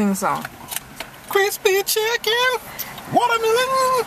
Sing a song. Crispy chicken, watermelon.